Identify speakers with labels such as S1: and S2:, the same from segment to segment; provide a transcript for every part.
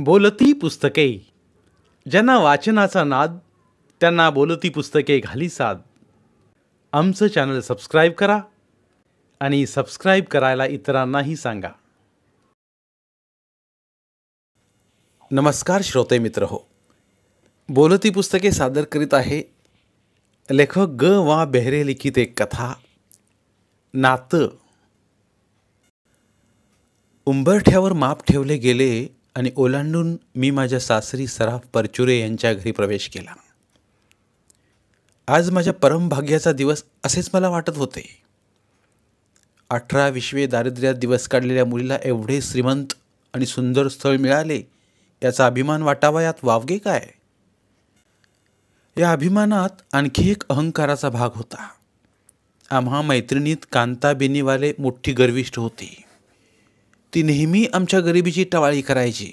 S1: बोलती पुस्तके. ज्यांना वाचनाचा नाद त्यांना बोलती पुस्तके घाली साद. आमचं चॅनल सबस्क्राईब करा आणि सबस्क्राईब करायला इतरांनाही सांगा. नमस्कार श्रोते मित्र हो. बोलती पुस्तके सादर करीत आहे लेखक ग. वा. बेहरे लिखित एक कथा नातं. उंबरठ्यावर माप ठेवले गेले आणि ओलांडून मी माझ्या सासरी सराफ परचुरे यांच्या घरी प्रवेश केला. आज माझ्या परमभाग्याचा दिवस असेच मला वाटत होते. अठरा विश्वे दारिद्र्यात दिवस काढलेल्या मुलीला एवढे श्रीमंत आणि सुंदर स्थळ मिळाले याचा अभिमान वाटावा यात वावगे काय? या अभिमानात आणखी एक अहंकाराचा भाग होता. आम्हा मैत्रिणीत कांता बेनीवाले मोठी गर्विष्ठ होती. ती नेहमी आमच्या गरिबीची टवाळी करायची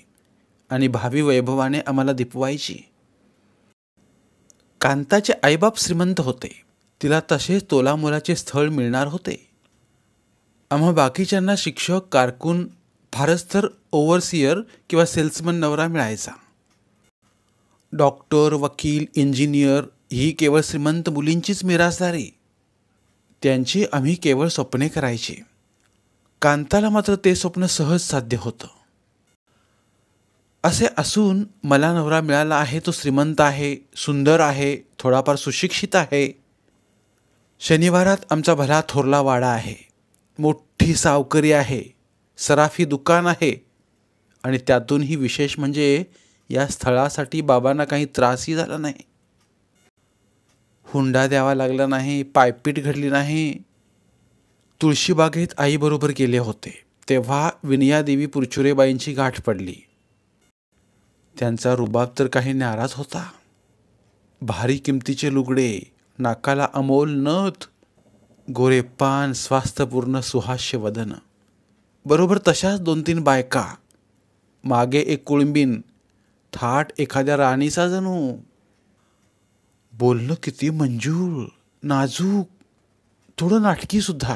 S1: आणि भावी वैभवाने आम्हाला दिपवायची. कांताचे आईबाप श्रीमंत होते. तिला तसेच तोलामोलाचे स्थळ मिळणार होते. आम्हा बाकीच्यांना शिक्षक कारकून फारच तर ओव्हरसियर किंवा सेल्समन नवरा मिळायचा. डॉक्टर वकील इंजिनियर ही केवळ श्रीमंत मुलींचीच मिरासदारी. त्यांची आम्ही केवळ स्वप्ने करायची. कांताला मात्र ते स्वप्न सहज साध्य होतं. असे असून मला नवरा मिळाला आहे तो श्रीमंत आहे सुंदर आहे थोडाफार सुशिक्षित आहे. शनिवारात आमचा भला थोरला वाडा आहे. मोठी सावकरी आहे सराफी दुकान आहे. आणि त्यातूनही विशेष म्हणजे या स्थळासाठी बाबांना काही त्रासही झाला नाही. हुंडा द्यावा लागला नाही पायपीट घडली नाही तुळशीबागेत आईबरोबर गेले होते. तेव्हा विनयादेवी पुरचुरेबाईंची गाठ पडली. त्यांचा रुबाब तर काही नाराज होता. भारी किमतीचे लुगडे नाकाला अमोल नथ गोरेपान स्वास्थ्यपूर्ण सुहास्य वदन. बरोबर तशाच दोन तीन बायका. मागे एक कुळंबीन थाट एखाद्या राणीचा जणू. बोलणं किती मंजूळ नाजूक थोडं नाटकी सुद्धा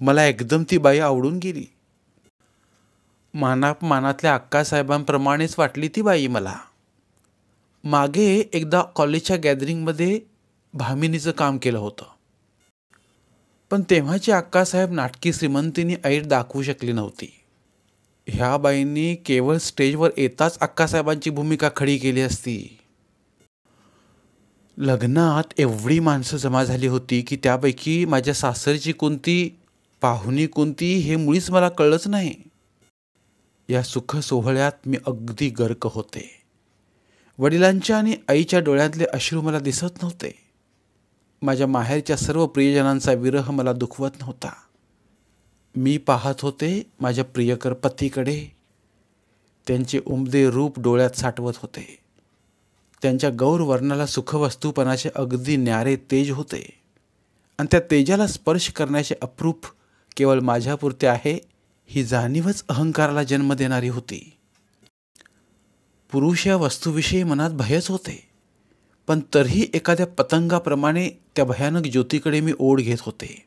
S1: मला एकदम ती बाई आवडून गेली. मानाप मानातल्या अक्कासाहेबांप्रमाणेच वाटली ती बाई मला. मागे एकदा कॉलेजच्या गॅदरिंगमध्ये भामिनीचं काम केलं होतं. पण तेव्हाची अक्कासाहेब नाटकी श्रीमंतीनी ऐट दाखवू शकली नव्हती. ह्या बाईंनी केवळ स्टेजवर येताच अक्कासाहेबांची भूमिका खडी केली असती. लग्नात एवढी माणसं जमा झाली होती की त्यापैकी माझ्या सासरची कोणती पाहुणी कोणती हे मुळीच मला कळलंच नाही. या सुख सोहळ्यात मी अगदी गर्क होते. वडिलांच्या आणि आईच्या डोळ्यातले अश्रू मला दिसत नव्हते. माझ्या माहेरच्या सर्व प्रियजनांचा विरह मला दुखवत नव्हता. मी पाहत होते माझ्या प्रियकर पतीकडे. त्यांचे उमदे रूप डोळ्यात साठवत होते. त्यांच्या गौरवर्णाला सुखवस्तूपणाचे अगदी न्यारे तेज होते. आणि त्या तेजाला स्पर्श करण्याचे अप्रूप केवळ माझ्यापुरते आहे ही जाणीवच अहंकाराला जन्म देणारी होती. पुरुष या वस्तूविषयी मनात भयच होते पण तरीही एखाद्या पतंगाप्रमाणे त्या भयानक ज्योतीकडे मी ओढ घेत होते.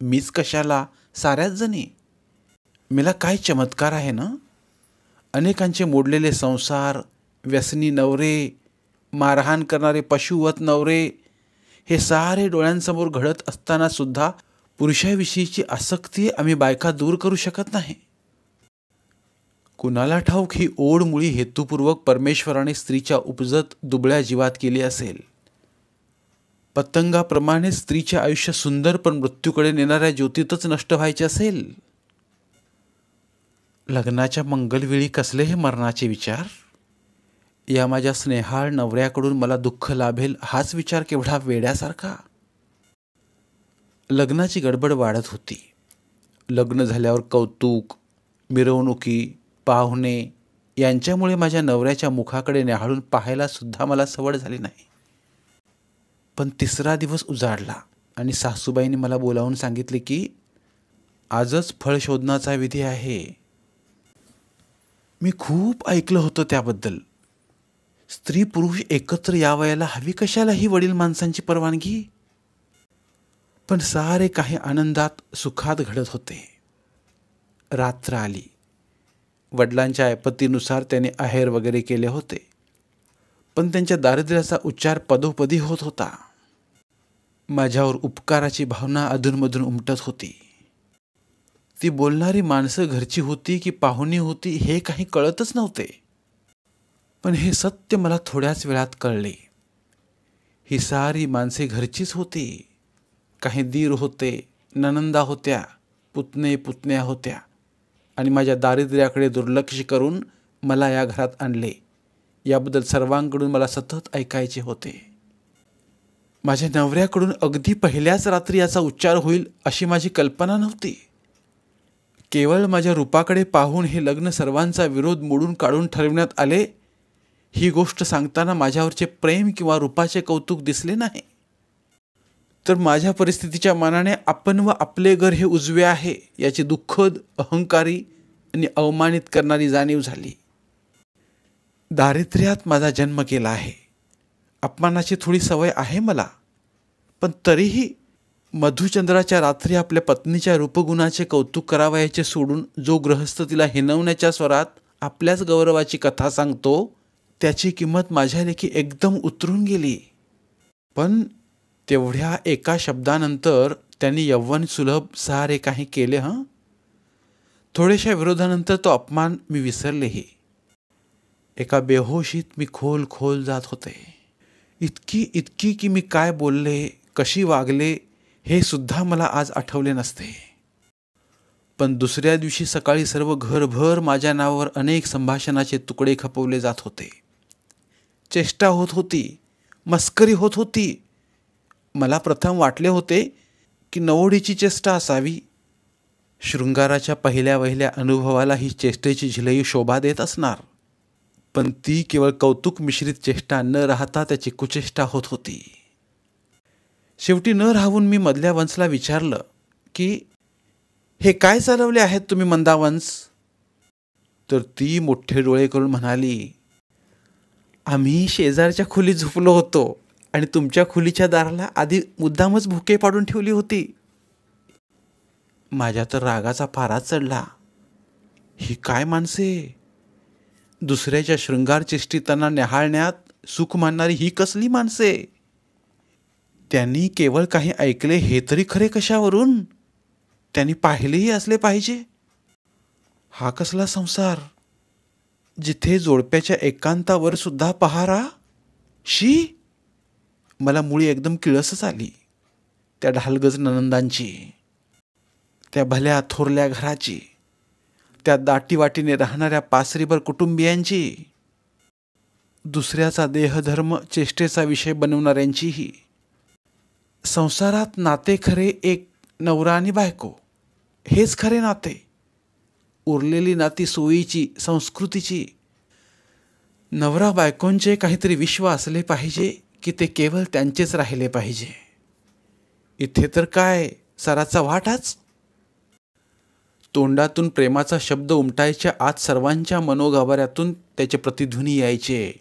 S1: मीच कशाला? साऱ्याच जणी. मला काय चमत्कार आहे ना? अनेकांचे मोडलेले संसार व्यसनी नवरे मारहाण करणारे पशुवत नवरे हे सारे डोळ्यांसमोर घडत असताना सुद्धा पुरुषाविषयीची आसक्ती आम्ही बायका दूर करू शकत नाही. कुणाला ठाऊक ही ओढ मुळी हेतुपूर्वक परमेश्वराने स्त्रीच्या उपजत दुबळ्या जीवात केली असेल. पतंगाप्रमाणे स्त्रीचे आयुष्य सुंदर पण मृत्यूकडे नेणाऱ्या ज्योतीतच नष्ट व्हायचे असेल? लग्नाच्या मंगलवेळी कसले हे मरणाचे विचार? या माझ्या स्नेहाळ नवऱ्याकडून मला दुःख लाभेल हाच विचार केवढा वेड्यासारखा? लग्नाची गडबड वाढत होती. लग्न झाल्यावर कौतुक मिरवणुकी पाहुणे यांच्यामुळे माझ्या नवऱ्याच्या मुखाकडे न्याहाळून पाहायलासुद्धा मला सवड झाली नाही. पण तिसरा दिवस उजाडला आणि सासूबाईंनी मला बोलावून सांगितले की आजच फळ शोधण्याचा विधी आहे. मी खूप ऐकलं होतं त्याबद्दल. स्त्री पुरुष एकत्र यावयाला हवी कशाला ही वडील माणसांची परवानगी? पण सारे काही आनंदात सुखात घडत होते. रात्र आली. वडिलांच्या ऐपतीनुसार त्याने आहेर वगैरे केले होते. पण त्यांच्या दारिद्र्याचा उच्चार पदोपदी होत होता. माझ्यावर उपकाराची भावना अधूनमधून उमटत होती. ती बोलणारी माणसं घरची होती की पाहुणी होती हे काही कळतच नव्हते. पण हे सत्य मला थोड्याच वेळात कळले. ही सारी माणसे घरचीच होती. काही दीर होते ननंदा होत्या पुतणे पुतण्या होत्या. आणि माझ्या दारिद्र्याकडे दुर्लक्ष करून मला या घरात आणले. याबद्दल सर्वांकडून मला सतत ऐकायचे होते. माझ्या नवऱ्याकडून अगदी पहिल्याच रात्री याचा उच्चार होईल अशी माझी कल्पना नव्हती. केवळ माझ्या रूपाकडे पाहून हे लग्न सर्वांचा विरोध मोडून काढून ठरविण्यात आले ही गोष्ट सांगताना माझ्यावरचे प्रेम किंवा रूपाचे कौतुक दिसले नाही. तर माझ्या परिस्थितीच्या मानाने आपण व आपले घर हे उजवे आहे याची दुःखद अहंकारी आणि अवमानित करणारी जाणीव झाली. दारिद्र्यात माझा जन्म केला आहे. अपमानाची थोडी सवय आहे मला. पण तरीही मधुचंद्राच्या रात्री आपल्या पत्नीच्या रूपगुणाचे कौतुक करावयाचे सोडून जो ग्रहस्थ तिला हिनवण्याच्या स्वरात आपल्याच गौरवाची कथा सांगतो त्याची किंमत माझ्या लेखी एकदम उतरून गेली. पण तेवढ्या एका शब्दानंतर त्यांनी यवन सुलभ सारे काही केले हं? थोड्याशा विरोधानंतर तो अपमान मी विसरलेही. एका बेहोशीत मी खोल खोल जात होते. इतकी इतकी की मी काय बोलले कशी वागले हे सुद्धा मला आज आठवले नसते. पण दुसऱ्या दिवशी सकाळी सर्व घरभर माझ्या नावावर अनेक संभाषणाचे तुकडे खपवले जात होते. चेष्टा होत होती मस्करी होत होती मला प्रथम वाटले होते की नवोडीची चेष्टा असावी. शृंगाराच्या पहिल्या वहिल्या अनुभवाला ही चेष्टेची झिलई शोभा देत असणार. पण ती केवळ कौतुक मिश्रित चेष्टा न राहता त्याची कुचेष्टा होत होती. शेवटी न राहून मी मधल्या वंशला विचारलं की हे काय चालवले आहेत तुम्ही मंदावंश तर ती मोठे डोळे करून म्हणाली आम्ही शेजारच्या खोलीत झोपलो होतो. आणि तुमच्या खोलीच्या दाराला आधी मुद्दामच भुके पाडून ठेवली होती. माझ्या तर रागाचा फाराच चढला. ही काय माणसे? दुसऱ्याच्या शृंगार चेष्टितांना न्याहाळण्यात सुख मानणारी ही कसली माणसे? त्यांनी केवळ काही ऐकले हे तरी खरे कशावरून? त्यांनी पाहिलेही असले पाहिजे. हा कसला संसार? जिथे जोडप्याच्या एकांतावर सुद्धा पहारा? शी? मला मुळी एकदम किळसच आली. त्या ढालगज ननंदांची त्या भल्या थोरल्या घराची त्या दाटीवाटीने राहणाऱ्या पासरीभर कुटुंबियांची दुसऱ्याचा देहधर्म चेष्टेचा विषय बनवणाऱ्यांचीही. संसारात नाते खरे एक नवरा आणि बायको हेच खरे नाते. उरलेली नाती सोयीची संस्कृतीची नवरा बायकोंचे काहीतरी विश्व असले पाहिजे. की ते केवळ त्यांचेच राहिले पाहिजे. इथे तर काय? सराचा वाटाच? तोंडातून प्रेमाचा शब्द उमटायच्या आत सर्वांच्या मनोगाभाऱ्यातून त्याचे प्रतिध्वनी यायचे.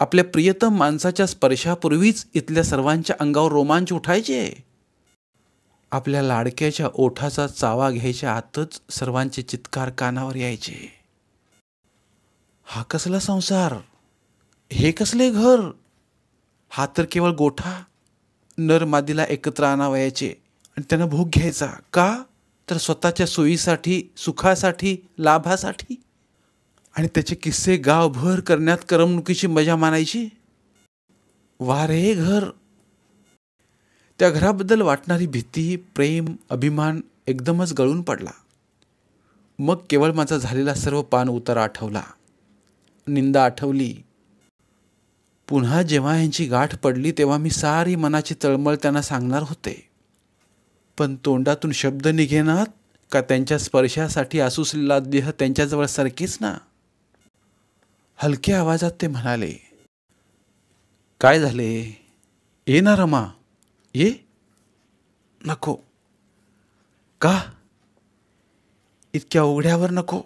S1: आपल्या प्रियतम माणसाच्या स्पर्शापूर्वीच इथल्या सर्वांच्या अंगावर रोमांच उठायचे. आपल्या लाडक्याच्या ओठाचा चावा घ्यायच्या आतच सर्वांचे चित्कार कानावर यायचे. हा कसला संसार? हे कसले घर? हा तर केवळ गोठा? नर मादीला एकत्र आणावयाचे आणि त्यांना भूक घ्यायचा का? तर स्वतःच्या सोयीसाठी सुखासाठी लाभासाठी? आणि त्याचे किस्से गावभर करण्यात करमणुकीची मजा मानायची? वारे घर! त्या घराबद्दल वाटणारी भीती प्रेम अभिमान एकदमच गळून पडला. मग केवळ माझा झालेला सर्व पान उतार आठवला. निंदा आठवली. पुन्हा जेव्हा यांची गाठ पडली तेव्हा मी सारी मनाची तळमळ त्यांना सांगणार होते. पण तोंडातून शब्द निघेनात का त्यांच्या स्पर्शासाठी आसुसलेला देह त्यांच्याजवळ सरकेच ना? हलक्या आवाजात ते म्हणाले काय झाले? ये ना रमा. ये. नको. का? इतक्या उघड्यावर नको.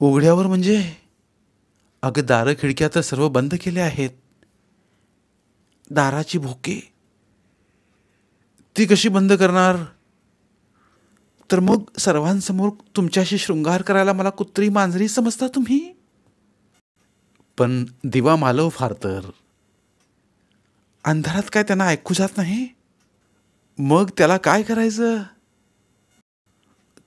S1: उघड्यावर म्हणजे? अगं दारं खिडक्या तर सर्व बंद केल्या आहेत. दाराची भोके. ती कशी बंद करणार? तर मग सर्वांसमोर तुमच्याशी शृंगार करायला मला कुत्री मांजरी समजता तुम्ही? पण दिवा मालव फार तर. अंधारात काय त्यांना ऐकू जात नाही? मग त्याला काय करायचं?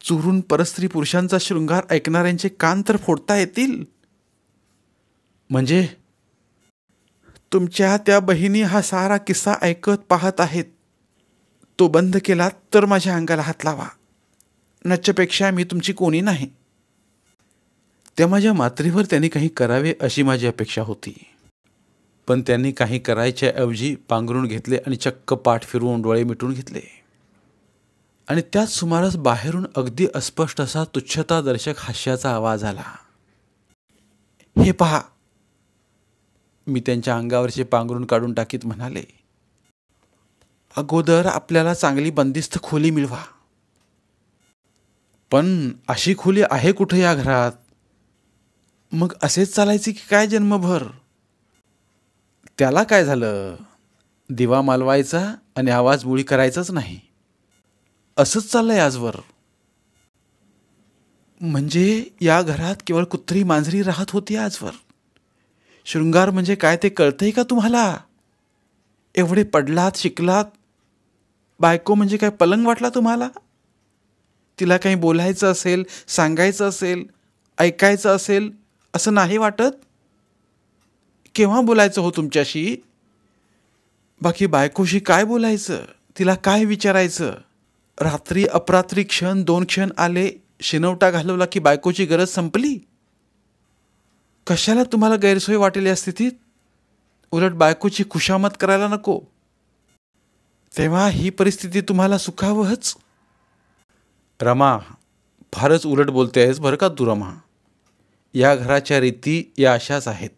S1: चुरून परस्त्री पुरुषांचा शृंगार ऐकणाऱ्यांचे कान तर फोडता येतील. म्हणजे? तुमच्या त्या बहिणी हा सारा किस्सा ऐकत पाहत आहेत. तो बंद केला तर माझ्या अंगाला हात लावा. नच्चपेक्षा मी तुमची कोणी नाही. त्या माझ्या मात्रीवर त्यांनी काही करावे अशी माझी अपेक्षा होती. पण त्यांनी काही करायच्या ऐवजी पांघरून घेतले आणि चक्क पाठ फिरवून डोळे मिटून घेतले. आणि त्याच सुमारास बाहेरून अगदी अस्पष्ट असा तुच्छतादर्शक हास्याचा आवाज आला. हे पहा मी त्यांच्या अंगावरचे पांघरून काढून टाकीत म्हणाले अगोदर आपल्याला चांगली बंदिस्त खोली मिळवा. पण अशी खोली आहे कुठे या घरात? मग असेच चालायचे की काय जन्मभर? त्याला काय झालं? दिवा मालवायचा आणि आवाज मुळी करायचाच नाही. असंच चाललंय आजवर. म्हणजे या घरात केवळ कुत्री मांजरी राहत होती आजवर. शृंगार म्हणजे काय ते कळतंय का तुम्हाला? एवढे पडलात शिकलात? बायको म्हणजे काय पलंग वाटला तुम्हाला? तिला काही बोलायचं असेल सांगायचं असेल ऐकायचं असेल असं नाही वाटत? केव्हा बोलायचं हो तुमच्याशी? बाकी बायकोशी काय बोलायचं? तिला काय विचारायचं? रात्री अपरात्री क्षण दोन क्षण आले शिनवटा घालवला की बायकोची गरज संपली? कशाला तुम्हाला गैरसोय वाटेल या स्थितीत उलट बायकोची खुशामत करायला नको. तेव्हा ही परिस्थिती तुम्हाला सुखावहच. रमा फारच उलट बोलते आहेस बरं का तू रमा? या घराच्या रीती या अशाच आहेत.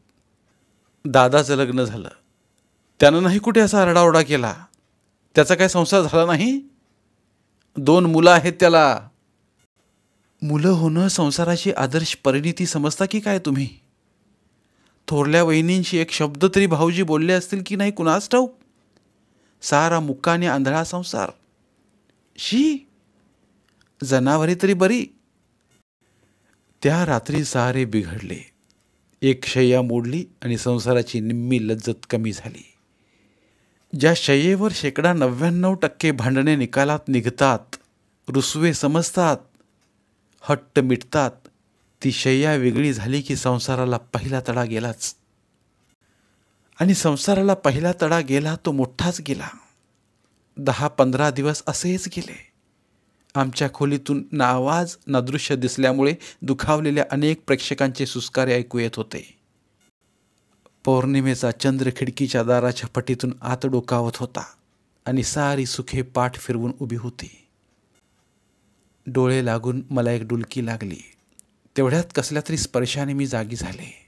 S1: दादाचं लग्न झालं. त्यानं नाही कुठे असा रडाओरडा केला? त्याचा काय संसार झाला नाही? दोन मुलं आहेत त्याला. मुलं होणं संसाराची आदर्श परिणिती समजता की काय तुम्ही? थोरल्या वहिनींशी एक शब्द तरी भाऊजी बोलले असतील की नाही कुणास ठाऊक? सारा मुक्काने आंधळा संसार. शी जनावरे तरी बरी. त्या रात्री सारे बिघडले. एक शय्या मोडली आणि संसाराची निम्मी लज्जत कमी झाली. ज्या शय्येवर शेकडा नव्याण्णव टक्के भांडणे निकालात निघतात रुसवे समजतात हट्ट मिटतात ती शय्या वेगळी झाली की संसाराला पहिला तडा गेलाच. आणि संसाराला पहिला तडा गेला तो मोठाच गेला. दहा पंधरा दिवस असेच गेले. आमच्या खोलीतून ना आवाज ना दृश्य दिसल्यामुळे दुखावलेल्या अनेक प्रेक्षकांचे सुस्कारे ऐकू येत होते. पौर्णिमेचा चंद्र खिडकीच्या दाराच्या पटीतून आत डोकावत होता आणि सारी सुखे पाठ फिरवून उभी होती. डोळे लागून मला एक डुलकी लागली. तेवढ्यात कसल्या तरी स्पर्शाने मी जागी झाले.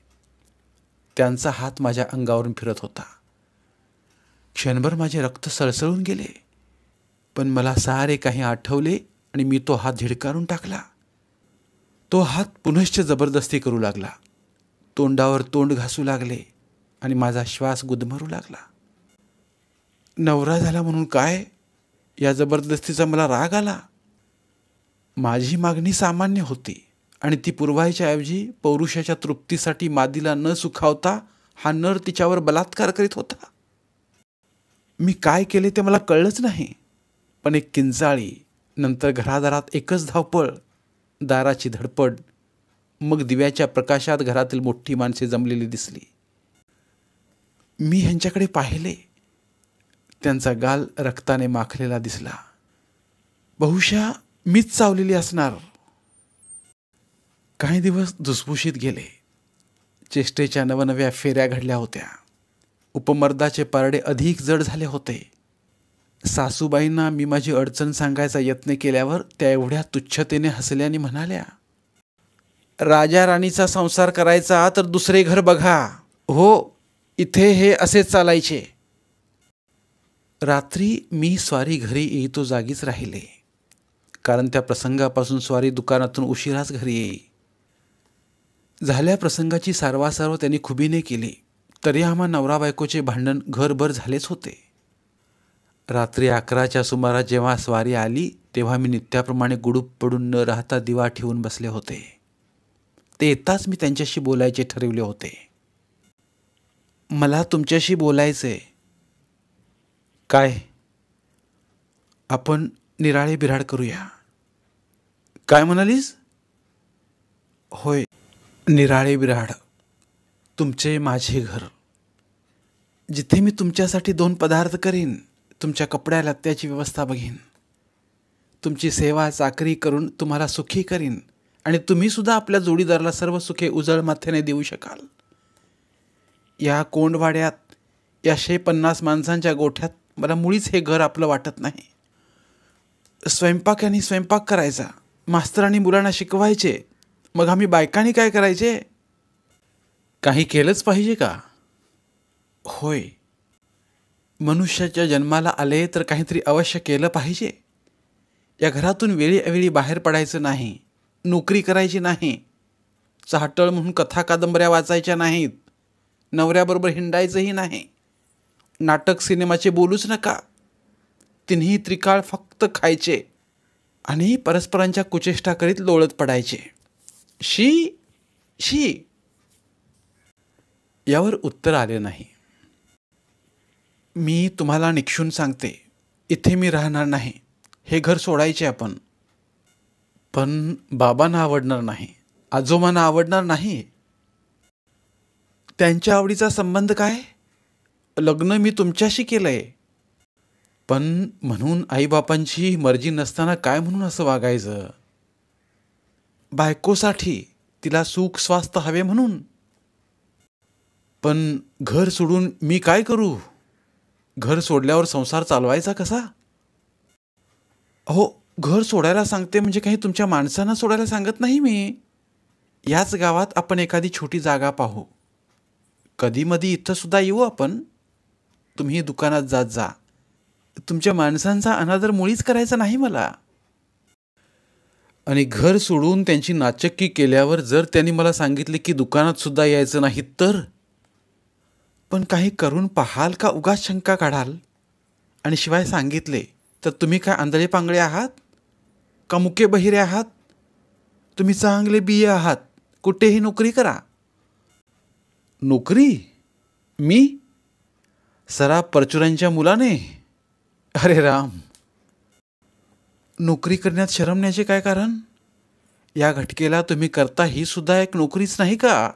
S1: त्यांचा हात माझ्या अंगावरून फिरत होता. क्षणभर माझे रक्त सळसळून गेले. पण मला सारे काही आठवले आणि मी तो हात झिडकारून टाकला. तो हात पुनश्च जबरदस्ती करू लागला. तोंडावर तोंड घासू लागले आणि माझा श्वास गुदमरू लागला. नवरा झाला म्हणून काय? या जबरदस्तीचा मला राग आला. माझी मागणी सामान्य होती. आणि ती पुरवायच्या ऐवजी पौरुषाच्या तृप्तीसाठी मादीला न सुखावता हा नर तिच्यावर बलात्कार करीत होता. मी काय केले ते मला कळलंच नाही. पण एक किंचाळी नंतर घरादारात एकच धावपळ दाराची धडपड मग दिव्याच्या प्रकाशात घरातील मोठी माणसे जमलेली दिसली. मी ह्यांच्याकडे पाहिले. त्यांचा गाल रक्ताने माखलेला दिसला. बहुशा मीच चावलेली असणार. काही दिवस धुसभुशीत गेले. चेष्टेच्या नवनव्या फेऱ्या घडल्या होत्या. उपमर्दाचे पारडे अधिक जड झाले होते. सासूबाईंना मी माझी अडचण सांगायचा यत्न केल्यावर त्या एवढ्या तुच्छतेने हसल्याने म्हणाल्या राजा राणीचा संसार करायचा तर दुसरे घर बघा. हो इथे हे असेच चालायचे. रात्री मी स्वारी घरी येई तो जागीच राहिले. कारण त्या प्रसंगापासून स्वारी दुकानातून उशिराच घरी येई. झाल्या प्रसंगाची सारवासारव त्यांनी खुबीने केली. तरी आम्हा नवरा बायकोचे भांडण घरभर झालेच होते. रात्री अकराच्या सुमारास जेव्हा स्वारी आली तेव्हा मी नित्याप्रमाणे गुडूप पडून न राहता दिवा ठेवून बसले होते. ते येताच मी त्यांच्याशी बोलायचे ठरवले होते. मला तुमच्याशी बोलायचे काय? आपण निराळे बिराड करूया. काय म्हणालीस? होय. निराळे बिराड तुमचे माझे घर. जिथे मी तुमच्यासाठी दोन पदार्थ करीन तुमच्या कपड्या लत्त्याची व्यवस्था बघीन. तुमची सेवा चाकरी करून तुम्हाला सुखी करीन आणि तुम्हीसुद्धा आपल्या जोडीदाराला सर्व सुखे उजळ माथ्याने देऊ शकाल. या कोंडवाड्यात या शे पन्नास माणसांच्या गोठ्यात मला मुळीच हे घर आपलं वाटत नाही. स्वयंपाक आणि स्वयंपाक करायचा मास्तरांनी मुलांना शिकवायचे मग आम्ही बायकांनी काय करायचे? काही केलंच पाहिजे का? होय. मनुष्याच्या जन्माला आले तर काहीतरी अवश्य केलं पाहिजे. या घरातून वेळी अवेळी बाहेर पडायचं नाही नोकरी करायची नाही चाहटळ म्हणून कथा कादंबऱ्या वाचायच्या नाहीत नवऱ्याबरोबर हिंडायचंही नाही नाटक सिनेमाचे बोलूच नका. तिन्ही त्रिकाळ फक्त खायचे आणि परस्परांच्या कुचेष्टा करीत लोळत पडायचे. शी शी. यावर उत्तर आले नाही. मी तुम्हाला निक्षून सांगते इथे मी राहणार नाही. हे घर सोडायचे आपण. पण बाबांना आवडणार नाही आजोबांना आवडणार नाही. त्यांच्या आवडीचा संबंध काय? लग्न मी तुमच्याशी केलंय. पण म्हणून आईबापांची मर्जी नसताना काय म्हणून असं वागायचं? बायकोसाठी तिला सुख स्वास्थ्य हवे म्हणून. पण घर सोडून मी काय करू? घर सोडल्यावर संसार चालवायचा कसा? हो घर सोडायला सांगते म्हणजे काही तुमच्या माणसांना सोडायला सांगत नाही मी. याच गावात आपण एखादी छोटी जागा पाहू. कधीमधी इथंसुद्धा येऊ आपण. तुम्ही दुकानात जात जा. तुमच्या माणसांचा अनादर मुळीच करायचा नाही मला. आणि घर सोडून त्यांची नाचक्की केल्यावर जर त्यांनी मला सांगितले की दुकानात सुद्धा यायचं नाही तर? पण काही करून पाहाल का? उगाच शंका काढाल. आणि शिवाय सांगितले तर तुम्ही काय आंधळे पांगळे आहात? का मुके बहिरे आहात? तुम्ही चांगले बिये आहात. कुठेही नोकरी करा. नोकरी? मी? सरा परचुरांच्या मुलाने? अरे राम! नोकरी करण्यात शरमण्याचे काय कारण? या घटकेला तुम्ही करता ही सुद्धा एक नोकरीच नाही का?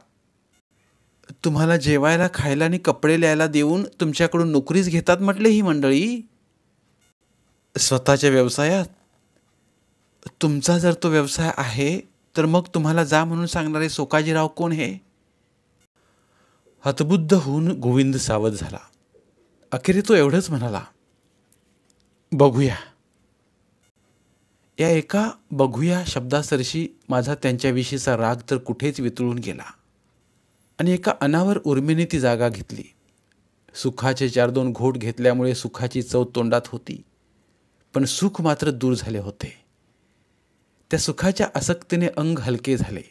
S1: तुम्हाला जेवायला खायला आणि कपडे लिहायला देऊन तुमच्याकडून नोकरीच घेतात म्हटले ही मंडळी? स्वतःच्या व्यवसायात? तुमचा जर तो व्यवसाय आहे तर मग तुम्हाला जा म्हणून सांगणारे सोकाजीराव कोण हे? हतबुद्ध होऊन गोविंद सावध झाला. अखेरी तो एवढंच म्हणाला. बघूया. या एका बघूया शब्दासरशी माझा त्यांच्याविषयीचा राग तर कुठेच वितळून गेला. आणि एका अनावर उर्मीने ती जागा घेतली. सुखाचे चार दोन घोट घेतल्यामुळे सुखाची चव तोंडात होती. पण सुख मात्र दूर झाले होते. त्या सुखाच्या आसक्तीने अंग हलके झाले.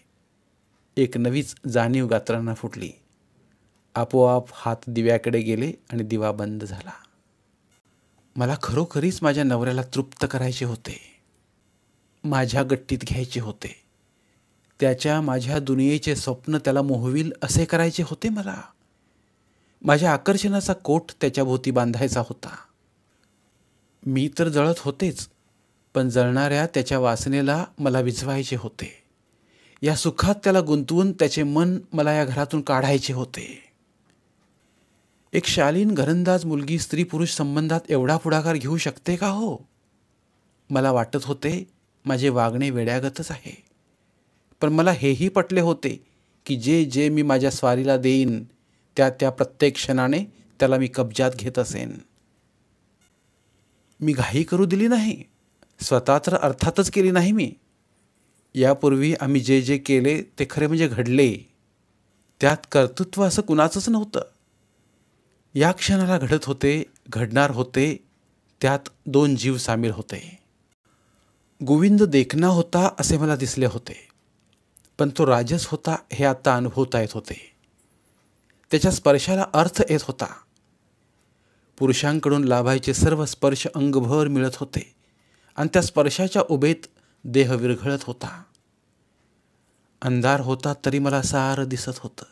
S1: एक नवीच जाणीव गात्रांना फुटली. आपोआप हात दिव्याकडे गेले आणि दिवा बंद झाला. मला खरोखरीच माझ्या नवऱ्याला तृप्त करायचे होते. माझ्या गट्टीत घ्यायचे होते. त्याच्या माझ्या दुनियेचे स्वप्न त्याला मोहविल असे करायचे होते मला. माझ्या आकर्षणाचा कोट त्याच्याभोवती बांधायचा होता. मी तर जळत होतेच पण जळणाऱ्या त्याच्या वासनेला मला विझवायचे होते. या सुखात त्याला गुंतवून त्याचे मन मला या घरातून काढायचे होते. एक शालीन घरंदाज मुलगी स्त्री पुरुष संबंधात एवढा पुढाकार घेऊ शकते का हो? मला वाटत होते माझे वागणे वेड्यागतच आहे. पण मला हेही पटले होते की जे जे मी माझ्या स्वारीला देईन त्या त्या प्रत्येक क्षणाने त्याला मी कब्जात घेत असेन. मी घाई करू दिली नाही. स्वतः तर अर्थातच केली नाही मी. यापूर्वी आम्ही जे जे केले ते खरे म्हणजे घडले. त्यात कर्तृत्व असं कुणाचंच नव्हतं. या क्षणाला घडत होते घडणार होते त्यात दोन जीव सामील होते. गोविंद देखना होता असे मला दिसले होते. पण तो राजस होता हे आता अनुभवता येत होते. त्याच्या स्पर्शाला अर्थ येत होता. पुरुषांकडून लाभायचे सर्व स्पर्श अंगभर मिळत होते आणि त्या स्पर्शाच्या उभेत देह विरघळत होता. अंधार होता तरी मला सारं दिसत होतं.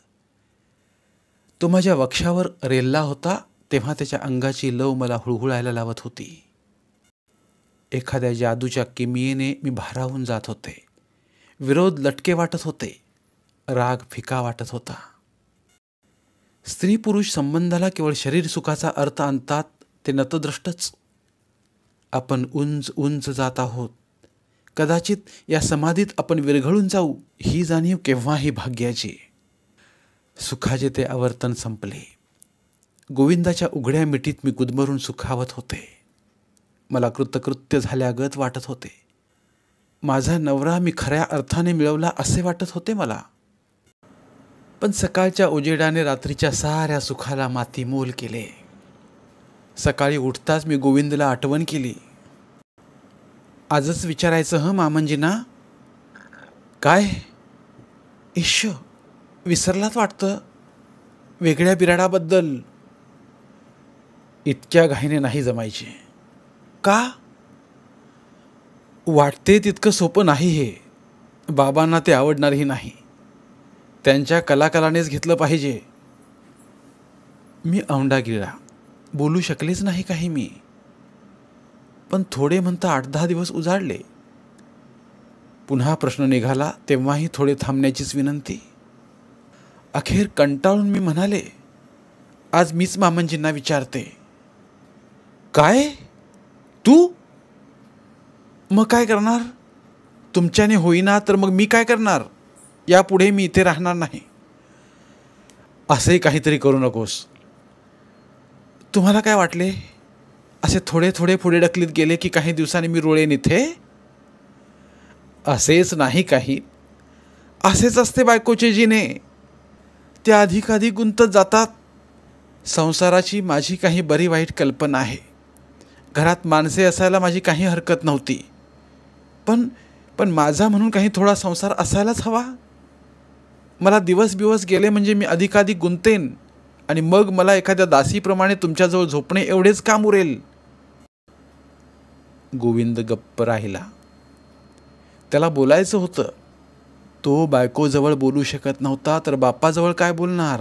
S1: तो माझ्या वक्षावर रेलला होता तेव्हा त्याच्या अंगाची लव मला हुळहुळायला लावत होती. एखाद्या जादूच्या किमियेने मी भारावून जात होते. विरोध लटके वाटत होते. राग फिका वाटत होता. स्त्री पुरुष संबंधाला केवळ शरीर सुखाचा अर्थ आणतात ते नतद्रष्टच. आपण उंच उंच जात आहोत. कदाचित या समाधीत आपण विरघळून जाऊ ही जाणीव केव्हाही भाग्याची. सुखाचे ते आवर्तन संपले. गोविंदाच्या उघड्या मिठीत मी गुदमरून सुखावत होते. मला कृतकृत्य झाल्यागत वाटत होते. माझा नवरा मी खऱ्या अर्थाने मिळवला असे वाटत होते मला. पण सकाळच्या उजेडाने रात्रीच्या साऱ्या सुखाला माती मोल केले. सकाळी उठताच मी गोविंदला आठवण केली. आजच विचारायचं हं मामंजीना काय? इश्य विसरलाच वाटतं? वेगळ्या बिराडाबद्दल? इतक्या घाईने नाही जमायचे. का? वाटते तितकं सोपं नाही हे. बाबांना ते आवडणारही नाही. त्यांच्या कलाकारानेच घेतलं पाहिजे. मी औंडा गिळला बोलू शकलेच नाही काही मी. पण थोडे म्हणता आठ दहा दिवस उजाडले. पुन्हा प्रश्न निघाला तेव्हाही थोडे थांबण्याचीच विनंती. अखेर कंटाळून मी म्हणाले आज मीच मामंजींना विचारते. काय? तू? मग काय करणार? तुमच्याने होईना तर मग मी काय करणार? यापुढे मी इथे राहणार नाही. असंही काहीतरी करू नकोस. तुम्हाला काय वाटले? असे थोडे थोडे पुढे ढकलीत गेले की काही दिवसांनी मी रोळेन इथे? असेच नाही काही. असेच असते बायकोचे जिने. त्या अधिकाधिक गुंतत जातात. संसाराची माझी काही बरी वाईट कल्पना आहे. घरात माणसे असायला माझी काही हरकत नव्हती. पण पण माझा म्हणून काही थोडा संसार असायलाच हवा. मला दिवस बिवस गेले म्हणजे मी अधिकाधिक गुंतेन आणि मग मला एखाद्या दासीप्रमाणे तुमच्याजवळ झोपणे एवढेच काम उरेल. गोविंद गप्प राहिला. त्याला बोलायचं होतं. तो बायकोजवळ बोलू शकत नव्हता तर बापाजवळ काय बोलणार?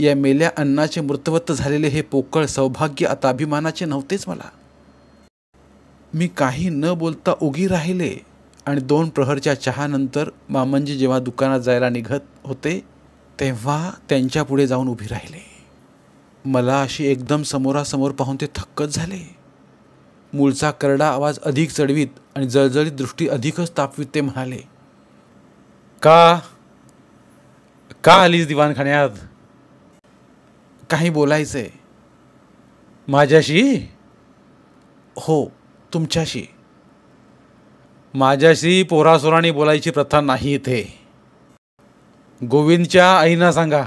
S1: या मेल्या अन्नाचे मृतवत्त झालेले हे पोकळ सौभाग्य आता अभिमानाचे नव्हतेच मला. मी काही न बोलता उगी राहिले आणि दोन प्रहरच्या चहानंतर मामंजी जेव्हा दुकानात जायला निघत होते तेव्हा त्यांच्या पुढे जाऊन उभी राहिले. मला अशी एकदम समोरासमोर पाहून ते थक्कच झाले. मूळचा करडा आवाज अधिक चढवीत आणि जळजळीत दृष्टी अधिकच तापवीत ते म्हणाले का? का आलीस दिवाणखान्यात? काही बोलायचंय. माझ्याशी? हो तुमच्याशी. माझ्याशी पोरासोराने बोलायची प्रथा नाही इथे. गोविंदच्या आईना सांगा.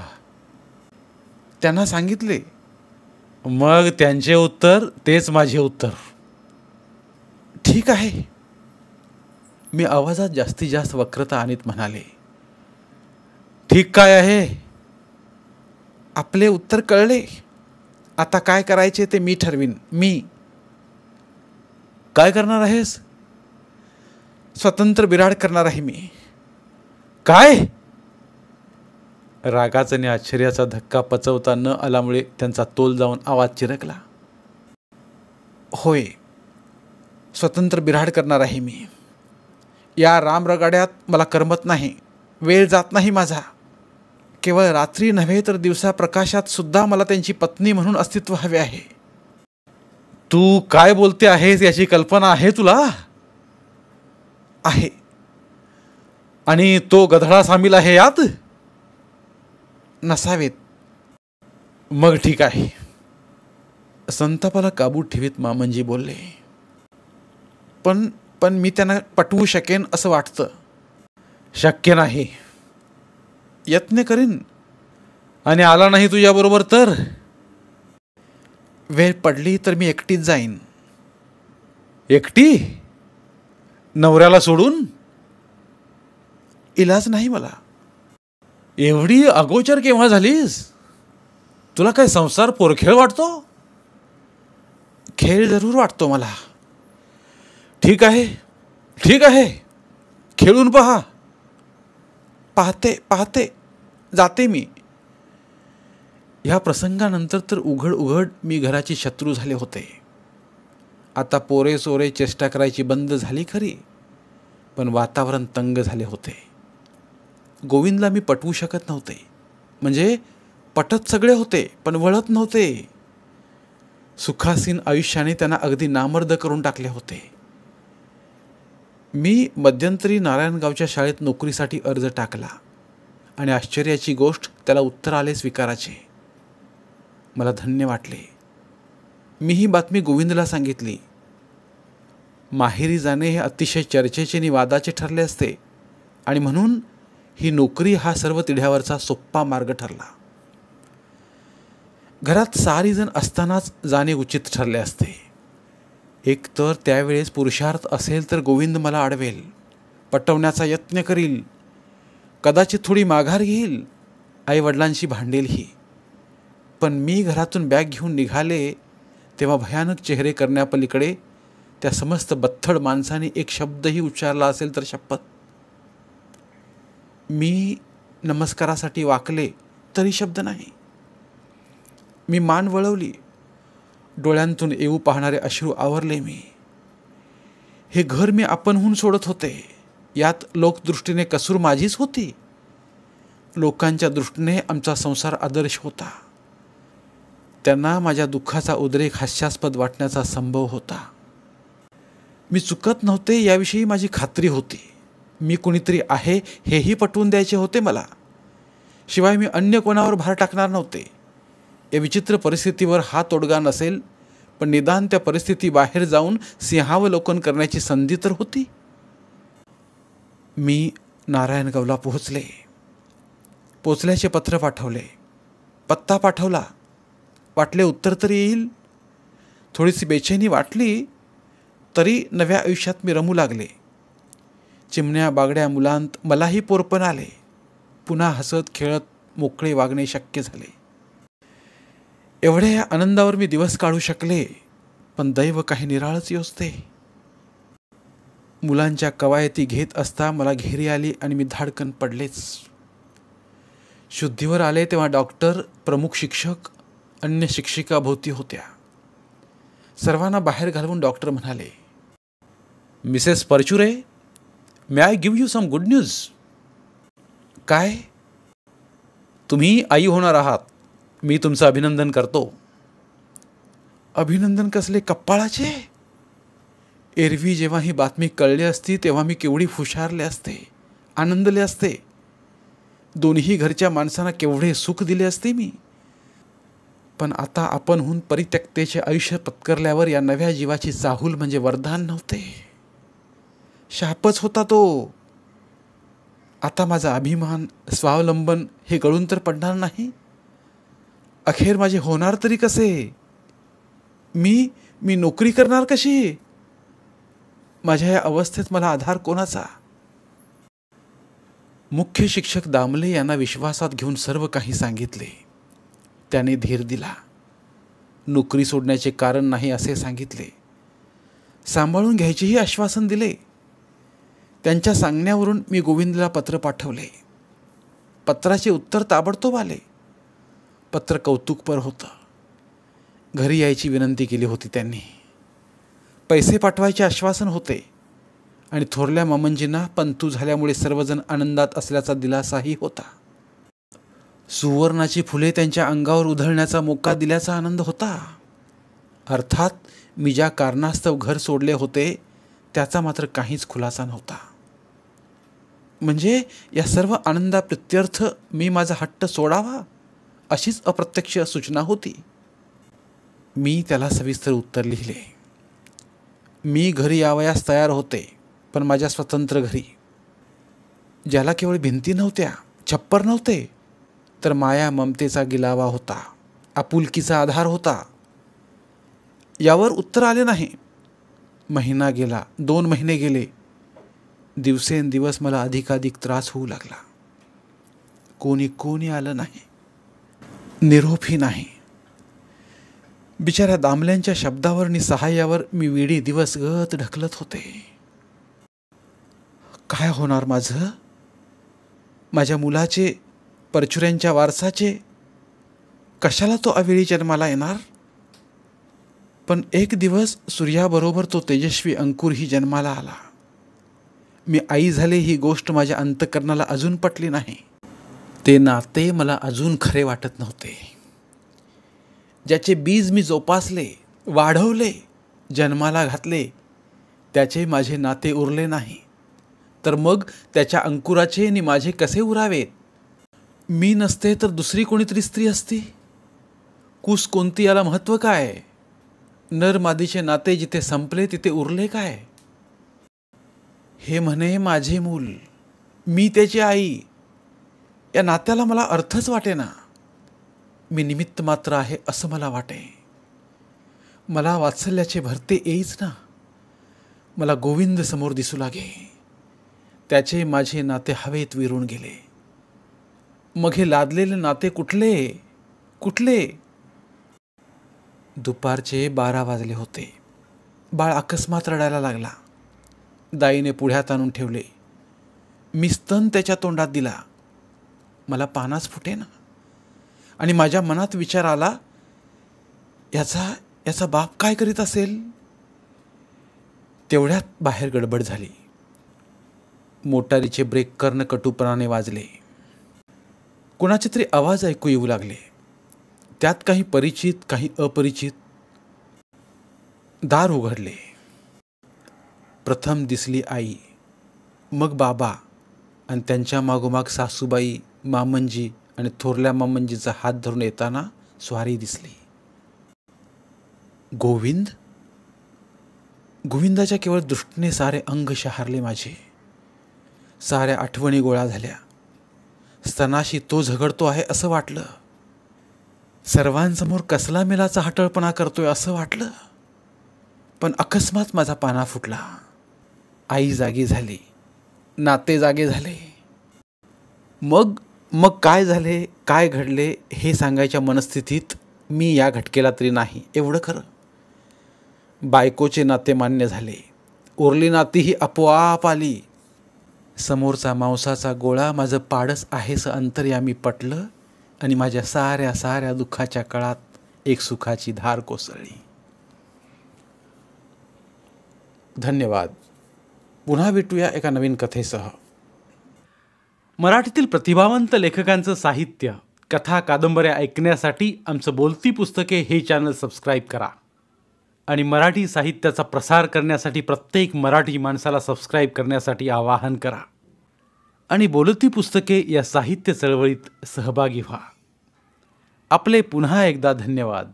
S1: त्यांना सांगितले. मग त्यांचे उत्तर तेच माझे उत्तर. ठीक आहे. मी आवाजात जास्तीत जास्त वक्रता आणीत म्हणाले. ठीक काय आहे? आपले उत्तर कळले. आता काय करायचे ते मी ठरवीन. मी. काय करणार आहेस? स्वतंत्र बिराड करणार आहे मी. काय? रागाचा आणि आश्चर्याचा धक्का पचवता न आल्यामुळे त्यांचा तोल जाऊन आवाज चिरकला. होय. स्वतंत्र बिराड करणार आहे मी. या रामरगाड्यात मला करमत नाही. वेळ जात नाही माझा. केवळ रात्री नव्हे तर दिवसा प्रकाशात सुद्धा मला त्यांची पत्नी म्हणून अस्तित्व हवे आहे. तू काय बोलते आहेस याची कल्पना आहे तुला? आहे. आणि तो गधडा सामील आहे यात? नसावेत. मग ठीक आहे. संतापाला काबू ठेवीत मामनजी बोलले. पण पण मी त्यांना पटवू शकेन असं वाटतं. शक्य नाही. यत्न करीन. आणि आला नाही तुझ्याबरोबर तर? वेळ पडली तर मी एकटीच जाईन. एकटी? नवऱ्याला सोडून? इलाज नाही मला. एवढी अगोचर केव्हा झालीस? तुला काय संसार पोरखेळ वाटतो? खेळ जरूर वाटतो मला. ठीक आहे. ठीक आहे. खेळून पहा. पाहते पाहते जाते मी. ह्या प्रसंगानंतर तर उघड उघड मी घराचे शत्रू झाले होते. आता पोरे सोरे चेष्टा करायची बंद झाली खरी पण वातावरण तंग झाले होते. गोविंदला मी पटवू शकत नव्हते. म्हणजे पटत सगळे होते पण वळत नव्हते. सुखासीन आयुष्याने त्यांना अगदी नामर्द करून टाकले होते. मी मध्यंतरी नारायणगावच्या शाळेत नोकरीसाठी अर्ज टाकला. आणि आश्चर्याची गोष्ट त्याला उत्तर आले स्वीकाराचे. मला धन्य वाटले. मी ही बातमी गोविंदला सांगितली. माहेरी जाणे हे अतिशय चर्चेचे आणि वादाचे ठरले असते. आणि म्हणून ही नोकरी हा सर्व तिढ्यावरचा सोप्पा मार्ग ठरला. घरात सारी जण असतानाच जाणे उचित ठरले असते. एक तर त्यावेळेस पुरुषार्थ असेल तर गोविंद मला अडवेल पटवण्याचा यत्न करील. कदाचित थोडी माघार घेईल आईवडिलांशी भांडेलही पण मी घरातून बॅग घेऊन निघाले तेव्हा भयानक चेहरे करण्यापलीकडे त्या समस्त बत्थड माणसाने एक शब्दही उच्चारला असेल तर शपथ. मी नमस्कारासाठी वाकले तरी शब्द नाही. मी मान वळवली. डोळ्यांतून येऊ पाहणारे अश्रू आवरले मी. हे घर मी आपणहून सोडत होते. यात लोकदृष्टीने कसूर माझीच होती. लोकांच्या दृष्टीने आमचा संसार आदर्श होता. त्यांना माझ्या दुःखाचा उद्रेक हास्यास्पद वाटण्याचा संभव होता. मी चुकत नव्हते याविषयी माझी खात्री होती. मी कुणीतरी आहे हेही पटवून द्यायचे होते मला. शिवाय मी अन्य कोणावर भार टाकणार नव्हते. या विचित्र परिस्थितीवर हा तोडगा नसेल पण निदान त्या परिस्थितीबाहेर जाऊन सिंहावलोकन करण्याची संधी तर होती. मी नारायणगावला पोहोचले. पोचल्याचे पत्र पाठवले. पत्ता पाठवला. वाटले उत्तर तरी येईल. थोडीशी बेचैनी वाटली तरी नव्या आयुष्यात मी रमू लागले. चिमण्या बागड्या मुलांत मलाही पोरपण आले. पुन्हा हसत खेळत मोकळे वागणे शक्य झाले. एवढ्या या आनंदावर मी दिवस काढू शकले पण दैव काही निराळच योजते. मुलांच्या कवायती घेत असता मला घेरी आली आणि मी धाडकन पडलेच. शुद्धीवर आले तेव्हा डॉक्टर प्रमुख शिक्षक अन्य शिक्षिका भोवती होत्या. सर्वांना बाहेर घालवून डॉक्टर म्हणाले Mrs Parchure may I give you some good news काय? तुम्ही आई होणार आहात. मी तुमचं अभिनंदन करतो. अभिनंदन कसले कप्पाळाचे एरवी जेव्हा ही बातमी कळली असती तेव्हा मी केवढी फुशारले असते आनंदले असते. दोन्ही घरच्या माणसांना केवढे सुख दिले असते मी. पण आता आपणहून परित्यक्तेचे आयुष्य पत्करल्यावर या नव्या जीवाची चाहूल म्हणजे वरदान नव्हते. शापच होता तो. आता माझा अभिमान स्वावलंबन हे गळून तर पडणार नाही. अखेर माझे होणार तरी कसे? मी मी नोकरी करणार कशी? माझ्या या अवस्थेत मला आधार कोणाचा? मुख्य शिक्षक दामले यांना विश्वासात घेऊन सर्व काही सांगितले. त्याने धीर दिला. नोकरी सोडण्याचे कारण नाही असे सांगितले. सांभाळून घ्यायचेही आश्वासन दिले. त्यांच्या सांगण्यावरून मी गोविंदला पत्र पाठवले. पत्राचे उत्तर ताबडतोब आले. पत्र कौतुकपर होतं. घरी यायची विनंती केली होती त्यांनी. पैसे पाठवायचे आश्वासन होते आणि थोरल्या मामंजींना पंतू झाल्यामुळे सर्वजण आनंदात असल्याचा दिलासाही होता. सुवर्णाची फुले त्यांच्या अंगावर उधळण्याचा मोका दिल्याचा आनंद होता. अर्थात मी ज्या कारणास्तव घर सोडले होते त्याचा मात्र काहीच खुलासा नव्हता. म्हणजे या सर्व आनंदा प्रत्यर्थ मी माझा हट्ट सोडावा? अशीच अप्रत्यक्ष सूचना होती. मी त्याला सविस्तर उत्तर लिहिले. मी घरी यावयास तयार होते पण माझ्या स्वतंत्र घरी. ज्याला केवळ भिंती नव्हत्या छप्पर नव्हते तर माया ममतेचा गिलावा होता आपुलकीचा आधार होता. यावर उत्तर आले नाही. महिना गेला दोन महिने गेले. दिवसेंदिवस मला अधिकाधिक त्रास होऊ लागला. कोणी कोणी आलं नाही. निरोपही नाही. बिचाऱ्या दामल्यांच्या शब्दावर आणि सहाय्यावर मी विडी दिवस गत ढकलत होते. काय होणार माझं? माझ्या मुलाचे परचुऱ्यांच्या वारसाचे? कशाला तो अवेळी जन्माला येणार? पण एक दिवस सूर्याबरोबर तो तेजस्वी अंकुरही जन्माला आला. मी आई झाले ही गोष्ट माझ्या अंतकरणाला अजून पटली नाही. ते नाते मला अजून खरे वाटत नव्हते. ज्याचे बीज मी जोपासले वाढवले जन्माला घातले त्याचे माझे नाते उरले नाही. तर मग त्याच्या अंकुराचे आणि माझे कसे उरावेत? मी नसते तर दुसरी कोणीतरी स्त्री असती? कुस कोणती याला महत्त्व काय? नर मादीचे नाते जिथे संपले तिथे उरले काय? हे म्हणे माझे मूल मी त्याची आई या नात्याला मला अर्थच वाटे ना मी निमित्त मात्र आहे असं मला वाटे. मला वात्सल्याचे भरते येईच ना. मला गोविंद समोर दिसू लागे. त्याचे माझे नाते हवेत विरून गेले. मग हे लादलेले नाते कुठले? कुठले? दुपारचे बारा वाजले होते. बाळ अकस्मात रडायला लागला. दाईने पुढ्यात आणून ठेवले. मी स्तन त्याच्या तोंडात दिला. मला पानाच फुटे ना. आणि माझ्या मनात विचार आला याचा याचा बाप काय करीत असेल? तेवढ्यात बाहेर गडबड झाली. मोटारीचे ब्रेक कर्ण कटुपणाने वाजले. कुणाचे तरी आवाज ऐकू येऊ लागले. त्यात काही परिचित काही अपरिचित दार उघडले. प्रथम दिसली आई मग बाबा आणि त्यांच्या मागोमाग सासूबाई मामंजी आणि थोरल्या मामंजीचा हात धरून येताना स्वारी दिसली. गोविंद? गोविंदाच्या केवळ दृष्टीने सारे अंग शहारले माझे. साऱ्या आठवणी गोळा झाल्या. स्तनाशी तो झगडतो आहे असं वाटलं. सर्वांसमोर कसला मेलाचा हटळपणा करतोय असं वाटलं. पण अकस्मात माझा पाना फुटला. आई जागी झाली. नाते जागे झाले. मग मग काय झाले काय घडले हे सांगायच्या मनस्थितीत मी या घटकेला तरी नाही एवढं खरं. बायकोचे नाते मान्य झाले. उरली नाती ही आपोआप आली. समोरचा मांसाचा गोळा माझं पाडस आहेस अंतर्यामी पटलं आणि माझ्या साऱ्या साऱ्या दुःखाच्या काळात एक सुखाची धार कोसळली. धन्यवाद. पुन्हा भेटूया एका नवीन कथेसह.
S2: मराठीतील प्रतिभावंत लेखकांचं साहित्य कथा कादंबऱ्या ऐकण्यासाठी आमचं बोलती पुस्तके हे चॅनल सबस्क्राईब करा. आणि मराठी साहित्याचा प्रसार करण्यासाठी प्रत्येक मराठी माणसाला सबस्क्राईब करण्यासाठी आवाहन करा. आणि बोलती पुस्तके या साहित्य चळवळीत सहभागी व्हा. आपले पुन्हा एकदा धन्यवाद.